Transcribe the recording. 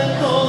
the Lord.